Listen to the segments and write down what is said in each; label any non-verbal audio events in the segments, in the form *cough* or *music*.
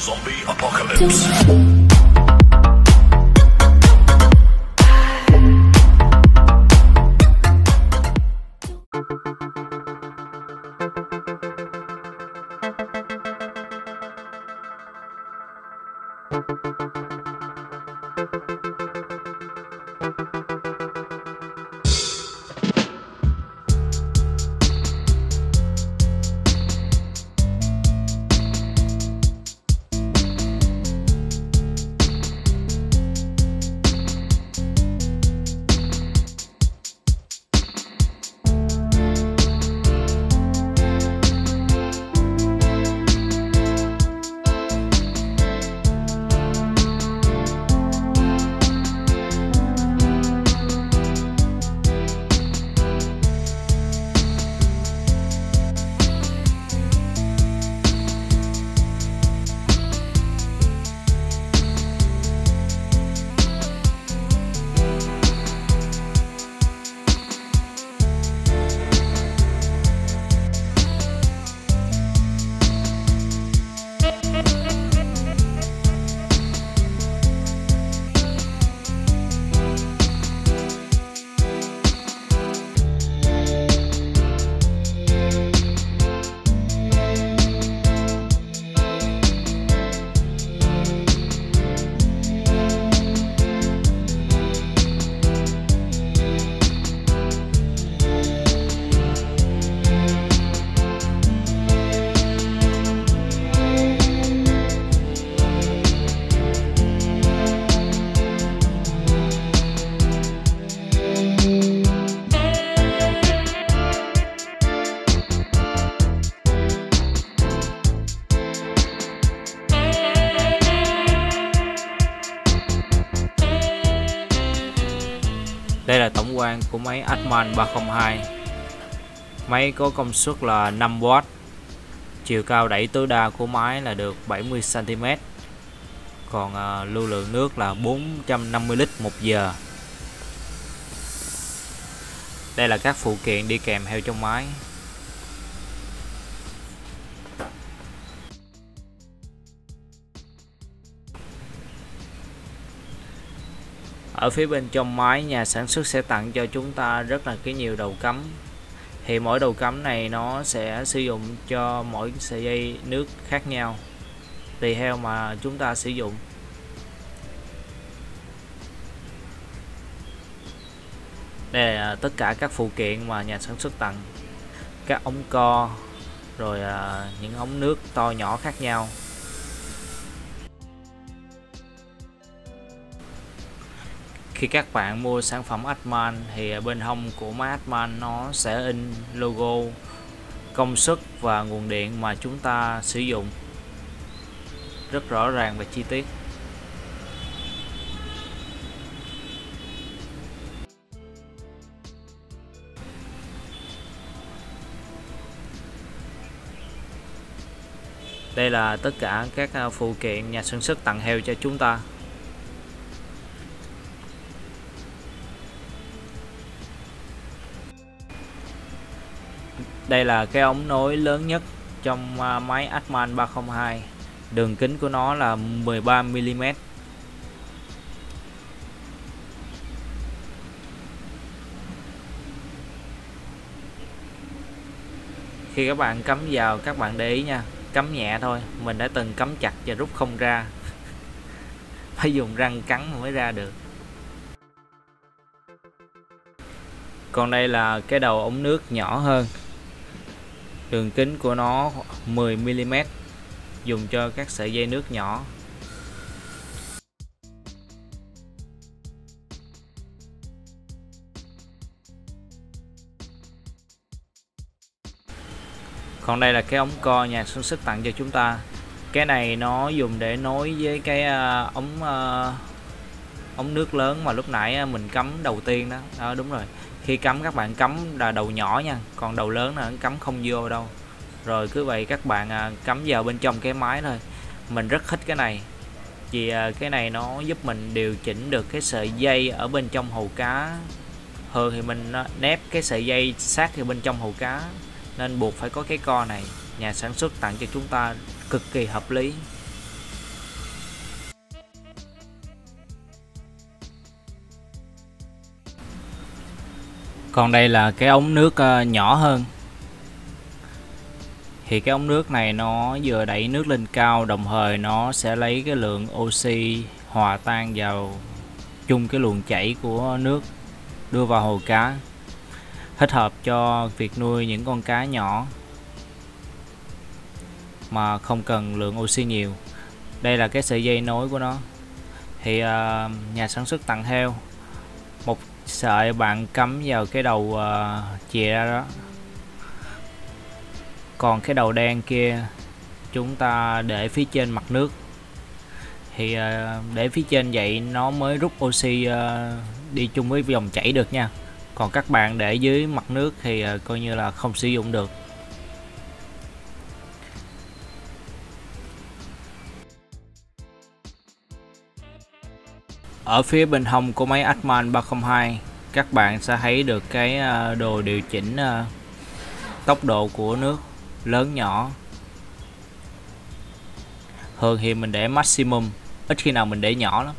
Zombie apocalypse. Đây là quan của máy Atman 302 Máy có công suất là 5W Chiều cao đẩy tối đa của máy là được 70cm Còn à, lưu lượng nước là 450 lít một giờ. Đây là các phụ kiện đi kèm theo trong máy. Ở phía bên trong máy nhà sản xuất sẽ tặng cho chúng ta rất là cái nhiều đầu cắm. Thì mỗi đầu cắm này nó sẽ sử dụng cho mỗi sợi dây nước khác nhau, tùy theo mà chúng ta sử dụng. Đây là tất cả các phụ kiện mà nhà sản xuất tặng. Các ống co, rồi à, những ống nước to nhỏ khác nhau. Khi các bạn mua sản phẩm Atman thì à, bên hông của máy Atman nó sẽ in logo, công suất và nguồn điện mà chúng ta sử dụng. Rất rõ ràng và chi tiết. Đây là tất cả các à, phụ kiện nhà sản xuất tặng heo cho chúng ta. Đây là cái ống nối lớn nhất trong à, máy Atman 302 Đường kính của nó là 13mm Khi các bạn cắm vào, các bạn để ý nha, Cắm nhẹ thôi, Mình đã từng cắm chặt và rút không ra. *laughs* Phải dùng răng cắn mới ra được. Còn đây là cái đầu ống nước nhỏ hơn đường kính của nó 10mm dùng cho các sợi dây nước nhỏ. Còn đây là cái ống co nhà sản xuất tặng cho chúng ta. Cái này nó dùng để nối với cái à, ống à, ống nước lớn mà lúc nãy à, mình cắm đầu tiên đó. Đó, đúng rồi. Khi cắm, các bạn cắm là đầu nhỏ nha, còn đầu lớn là cắm không vô đâu. Rồi cứ vậy các bạn à, cắm vào bên trong cái máy thôi. Mình rất thích cái này, vì à, cái này nó giúp mình điều chỉnh được cái sợi dây ở bên trong hồ cá. Thường thì mình nép cái sợi dây sát thì bên trong hồ cá, nên buộc phải có cái co này. Nhà sản xuất tặng cho chúng ta cực kỳ hợp lý. Còn đây là cái ống nước ờ, nhỏ hơn. Thì cái ống nước này nó vừa đẩy nước lên cao đồng thời nó sẽ lấy cái lượng oxy hòa tan vào chung cái luồng chảy của nước đưa vào hồ cá thích hợp cho việc nuôi những con cá nhỏ mà không cần lượng oxy nhiều. Đây là cái sợi dây nối của nó. Thì uh, nhà sản xuất tặng theo sợi bạn cắm vào cái đầu uh, chìa ra đó. Còn cái đầu đen kia chúng ta để phía trên mặt nước. Thì uh, để phía trên vậy nó mới rút oxy uh, đi chung với dòng chảy được nha. Còn các bạn để dưới mặt nước thì uh, coi như là không sử dụng được. Ở phía bên hông của máy Atman 302 các bạn sẽ thấy được cái à, đồ điều chỉnh à, tốc độ của nước lớn nhỏ. Thường thì mình để maximum, ít khi nào mình để nhỏ lắm.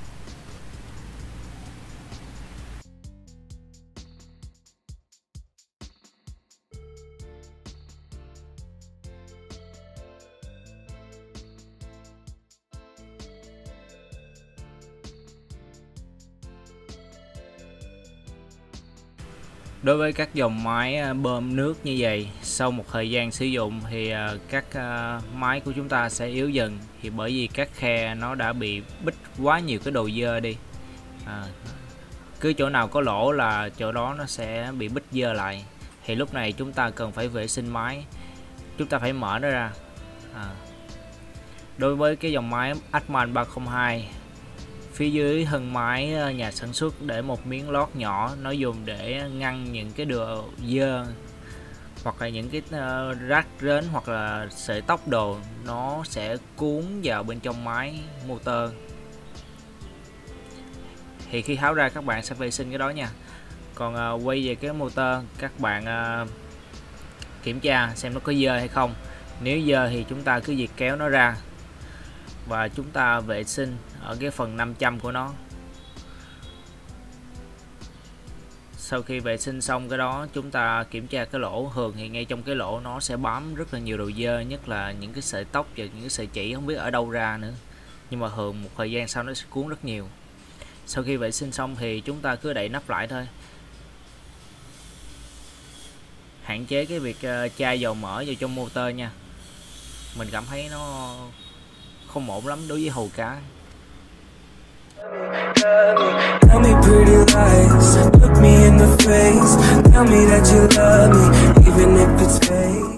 Đối với các dòng máy à, bơm nước như vậy sau một thời gian sử dụng thì à, các à, máy của chúng ta sẽ yếu dần. Thì bởi vì các khe nó đã bị bích quá nhiều cái đồ dơ đi. À, cứ chỗ nào có lỗ là chỗ đó nó sẽ bị bích dơ lại. Thì lúc này chúng ta cần phải vệ sinh máy. Chúng ta phải mở nó ra. À. đối với cái dòng máy Atman 302 phía dưới thân máy ờ, nhà sản xuất để một miếng lót nhỏ nó dùng để ngăn những cái đồ dơ hoặc là những cái ờ, rác rến hoặc là sợi tóc đồ nó sẽ cuốn vào bên trong máy motor. Thì khi tháo ra các bạn sẽ vệ sinh cái đó nha. Còn uh, quay về cái motor các bạn uh, kiểm tra xem nó có dơ hay không. Nếu dơ thì chúng ta cứ việc kéo nó ra và chúng ta vệ sinh ở cái phần 500 của nó. Sau khi vệ sinh xong cái đó, chúng ta kiểm tra cái lỗ. Thường thì ngay trong cái lỗ nó sẽ bám rất là nhiều đồ dơ, nhất là những cái sợi tóc và những cái sợi chỉ, không biết ở đâu ra nữa. Nhưng mà thường một thời gian sau nó sẽ cuốn rất nhiều. Sau khi vệ sinh xong thì chúng ta cứ đậy nắp lại thôi. Hạn chế cái việc ờ, chai dầu mỡ vào trong motor nha. Mình cảm thấy nó không ổn lắm đối với hồ cá. Tell me pretty lies, look me in the face. Tell me that you love me, even if it's fake.